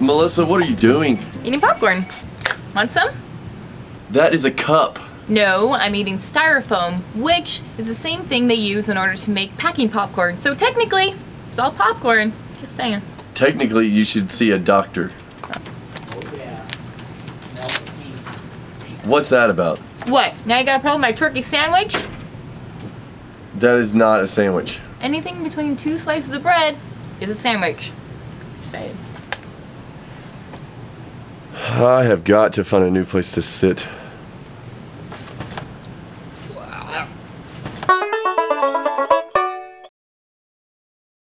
Melissa, what are you doing? Eating popcorn. Want some? That is a cup. No, I'm eating styrofoam, which is the same thing they use in order to make packing popcorn. So technically, it's all popcorn. Just saying. Technically, you should see a doctor. What's that about? What? Now you got a problem with my turkey sandwich? That is not a sandwich. Anything between two slices of bread is a sandwich. Saying. I have got to find a new place to sit. you